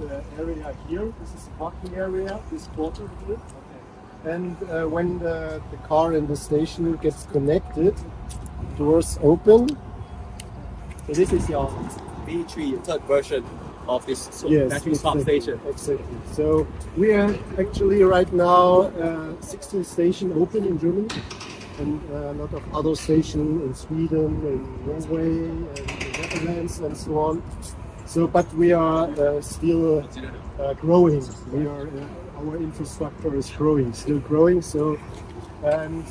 uh, area here. This is the parking area, this quarter here. Okay. And uh, when the, the car in the station gets connected, doors open. So this is your V3 third version of this so Yes, battery exactly, station. Exactly. So we are actually right now uh, 16 station open in Germany, and uh, a lot of other stations in Sweden, in Norway, and the Netherlands, and so on. So, but we are uh, still uh, growing. We are uh, our infrastructure is growing, still growing. So, and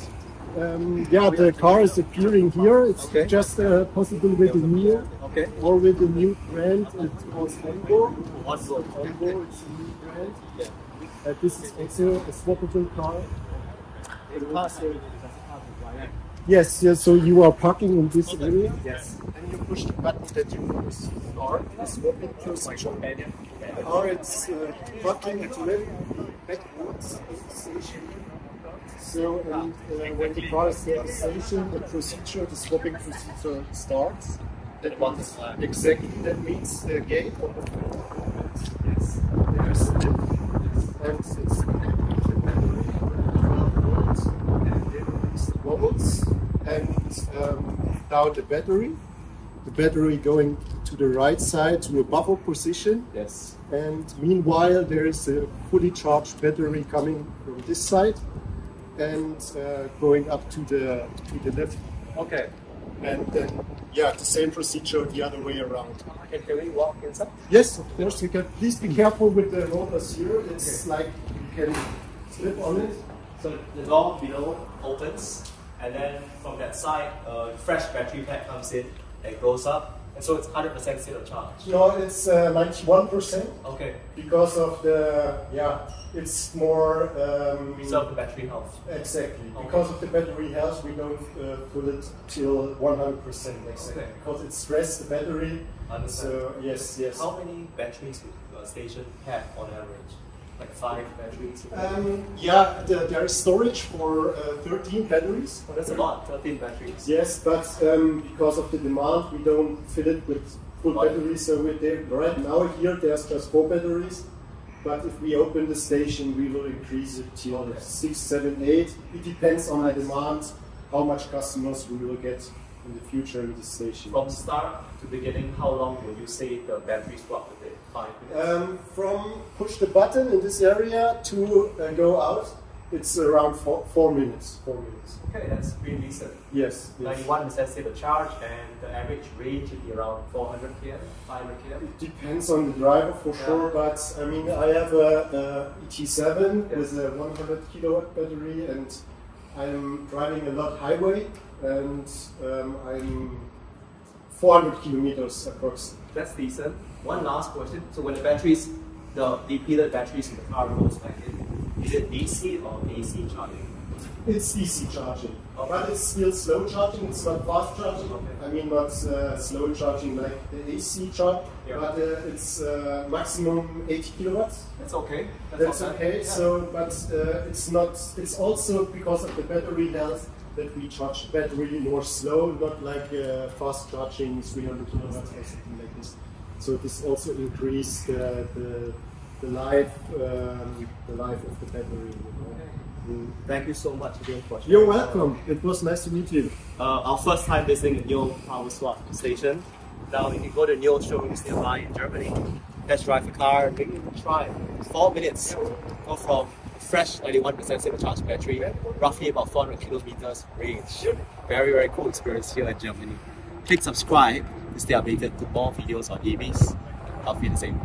um, yeah, the car is appearing here. It's Okay. just uh, possible with the new Okay. or with the new brand. It's called zone. It's a new brand. Uh, this is also a swappable car. Yes, yes. So you are parking in this area. Yes. And you push the button that you press or the swapping procedure. Or it's uh, parking directly backwards in the station. So and, uh, when the car is in the station, the procedure, the swapping procedure starts. That means exactly. That means the gate on the front opens. Yes. There's a lift, and it's connected to the battery. 12 volts, and then release the wobbles, and um, now the battery. The battery going to the right side to a buffer position, Yes. and meanwhile there is a fully charged battery coming from this side and uh, going up to the to the left, Okay. and then yeah, the same procedure the other way around. Can, can we walk inside? Yes, of course you can. Please be careful with the rollers here. It's like you can slip on it. So the door below opens, and then from that side, a fresh battery pack comes in and goes up, and so it's 100% state of charge. No, it's uh, 91% Okay. because of the yeah. It's more um, Preserve the battery health. Exactly. Okay. Because of the battery health, we don't uh, fill it till 100% exactly. Okay. Because it stressed the battery. Understand. So, yes, yes. How many batteries would a station have on average? Like five batteries? Um, yeah, the, there is storage for uh, 13 batteries. Oh, that's a lot, 13 batteries. Yes, but um, because of the demand, we don't fill it with full batteries. So right now here, there's just four batteries. But if we open the station, we will increase it to Okay. six, seven, eight. It depends on the demand, how much customers we will get in the future station. From start to beginning, how long will you say the battery swap with it? Five minutes? Um, from push the button in this area to uh, go out, it's around four, four minutes. Four minutes. okay, that's pretty decent. Yes. yes. 91% state of charge, and the average range should be around 400 km, 500 km. It depends on the driver for Yeah. sure, but I mean, I have a, a ET7 Yes. with a 100 kilowatt battery, and I'm driving a lot highway, and um, I'm 400 kilometers approximately. That's decent. One last question. So when the batteries, the depleted batteries in the car goes back in, is it DC or AC charging? It's DC charging, but it's still slow charging. It's not fast charging. Okay. I mean, not uh, slow charging like the AC charge, Yeah. but uh, it's uh, maximum 80 kilowatts. That's okay. That's bad. okay. Yeah. So, but uh, it's not. It's also because of the battery health that we charge the battery more slow, not like uh, fast charging 300 kilowatts or something like this. So this also increase the the, the life um, the life of the battery. You know. Thank you so much again for. You're welcome. It was nice to meet you. Uh, our first time visiting a NIO Power Swap station. Now we can go to NIO showrooms nearby in Germany. Test drive the car, maybe try. Four minutes. Go from fresh 91% state of charge battery, roughly about 400 kilometers range. Very, very cool experience here in Germany. Click subscribe to stay updated to more videos on EVs. The same.